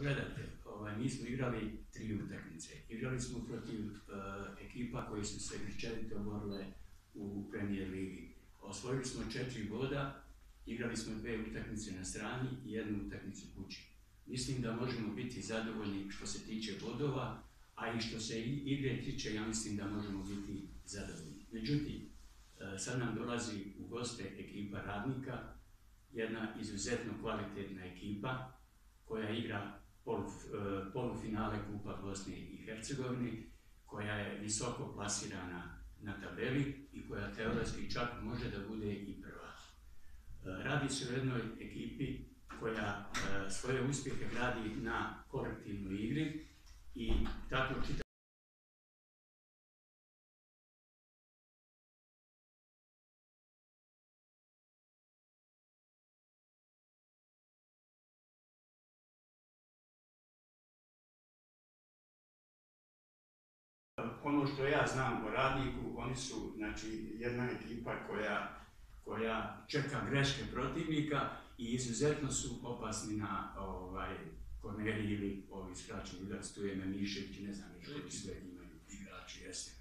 Gledajte, ovaj, mi smo igrali tri utakmice. Igrali smo protiv uh, ekipa koji su se grčevito borile u premijer ligi. Osvojili smo četiri boda, igrali smo dve utakmice na strani i jednu utakmicu kući. Mislim da možemo biti zadovoljni što se tiče bodova, a i što se igre tiče, ja mislim da možemo biti zadovoljni. Međutim, uh, sad nam dolazi u goste ekipa radnika, jedna izuzetno kvalitetna ekipa koja igra polufinale Kupa Bosne i Hercegovine, koja je visoko plasirana na tabeli i koja teoretski čak može da bude i prva. E, radi se o jednoj ekipi koja e, svoje uspjehe radi na kolektivnoj igri i tako čita ono što ja znam o radniku, oni su znači, jedna ekipa koja, koja čeka greške protivnika i izuzetno su opasni na ovaj, korneri ili ovi skraćeni udarac, tu je Memišević, ne znam još koji sve imaju igrači, jeste.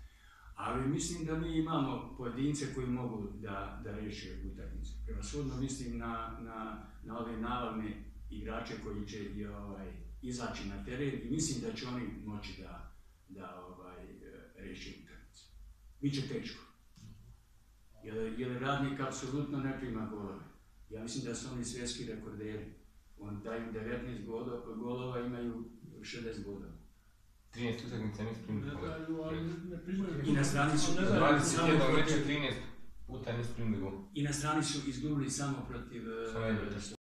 Ali mislim da mi imamo pojedince koji mogu da, da reše utakmicu. Prema sudno mislim na, na, na ove navalne igrače koji će i, ovaj, izaći na teren i mislim da će oni moći da, da ovaj, reši utakmicu. Biće teško. Jer, jer radnik apsolutno ne prima golove. Ja mislim da su oni svjetski rekorderi. On daju 19 golova, golova imaju 60 bodova. 13 utakmica nisu primili gol. I na strani su... 21 meč 13 puta nisu primili gol. I na strani su izgubili samo protiv Slovenije.